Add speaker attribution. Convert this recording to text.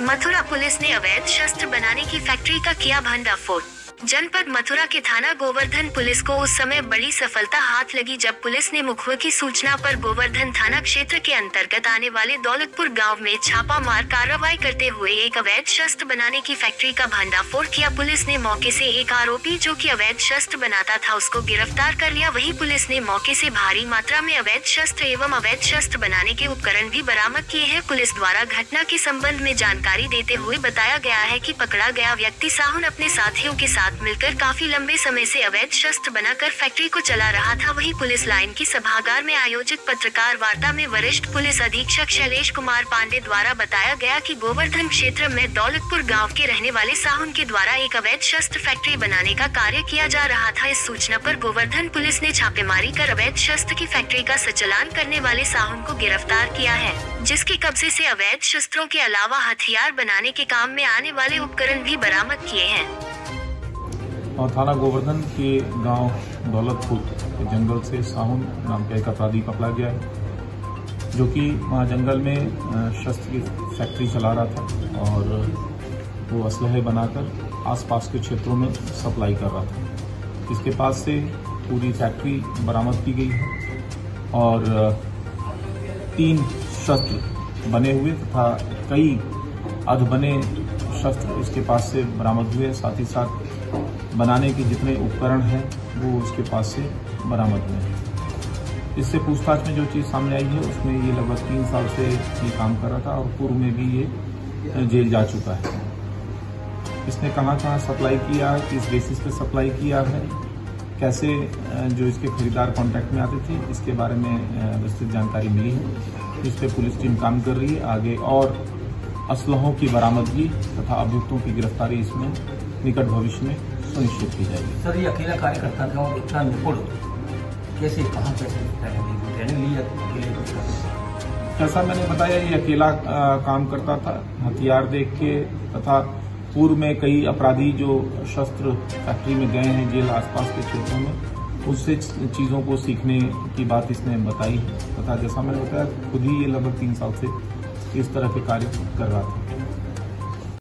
Speaker 1: Mathura police ने अवैध शस्त्र बनाने की फैक्ट्री का किया भंडाफोड़। जनपद मथुरा के थाना गोवर्धन पुलिस को उस समय बड़ी सफलता हाथ लगी जब पुलिस ने मुखबिर की सूचना पर गोवर्धन थाना क्षेत्र के अंतर्गत आने वाले दौलतपुर गाँव में छापा मार कार्रवाई करते हुए एक अवैध शस्त्र बनाने की फैक्ट्री का भंडाफोड़ किया। पुलिस ने मौके से एक आरोपी जो कि अवैध शस्त्र बनाता था, उसको गिरफ़्तार कर लिया। वही पुलिस ने मौके से भारी मात्रा में अवैध शस्त्र एवं अवैध शस्त्र बनाने के उपकरण भी बरामद किए हैं। पुलिस द्वारा घटना के संबंध में जानकारी देते हुए बताया गया है की पकड़ा गया व्यक्ति साहुन अपने साथियों के साथ साथ मिलकर काफ़ी लंबे समय से अवैध शस्त्र बनाकर फैक्ट्री को चला रहा था, वही पुलिस लाइन की सभागार में आयोजित पत्रकार वार्ता में वरिष्ठ पुलिस अधीक्षक शैलेश कुमार पांडे द्वारा बताया गया कि गोवर्धन क्षेत्र में दौलतपुर गाँव के रहने वाले साहुन के द्वारा एक अवैध शस्त्र फैक्ट्री बनाने का कार्य किया जा रहा था। इस सूचना पर गोवर्धन पुलिस ने छापेमारी कर अवैध शस्त्र की फैक्ट्री का संचालन करने वाले साहुन को गिरफ़्तार किया है, जिसके कब्जे से अवैध शस्त्रों के अलावा हथियार बनाने के काम में आने वाले उपकरण भी बरामद किए हैं।
Speaker 2: और थाना गोवर्धन के गाँव दौलतपुर के जंगल से साहुन नाम का एक अपराधी पकड़ा गया है, जो कि वहाँ जंगल में शस्त्र की फैक्ट्री चला रहा था और वो असलहे बनाकर आसपास के क्षेत्रों में सप्लाई कर रहा था। इसके पास से पूरी फैक्ट्री बरामद की गई है और तीन शस्त्र बने हुए तथा कई अध बने शस्त्र इसके पास से बरामद हुए साथ ही साथ बनाने के जितने उपकरण हैं, वो उसके पास से बरामद हुए हैं। इससे पूछताछ में जो चीज़ सामने आई है, उसमें ये लगभग तीन साल से ये काम कर रहा था और पूर्व में भी ये जेल जा चुका है। इसने कहाँ कहाँ सप्लाई किया, किस बेसिस पे सप्लाई किया है, कैसे जो इसके खरीदार कांटेक्ट में आते थे, इसके बारे में विस्तृत जानकारी मिली है। इस पर पुलिस टीम काम कर रही है। आगे और असलहों की बरामदगी तथा अभियुक्तों की गिरफ्तारी इसमें निकट भविष्य में सुनिश्चित की जाएगी।
Speaker 3: सर ये अकेला कार्यकर्ता था और इतना निपुण कैसे कहाँ कैसे अकेले
Speaker 2: जैसा मैंने बताया ये अकेला काम करता था हथियार देख के तथा पूर्व में कई अपराधी जो शस्त्र फैक्ट्री में गए हैं जेल आसपास के क्षेत्रों में उससे चीज़ों को सीखने की बात इसने बताई। तथा जैसा मैंने बताया खुद ही ये लगभग तीन साल से इस तरह के कार्य कर रहा था।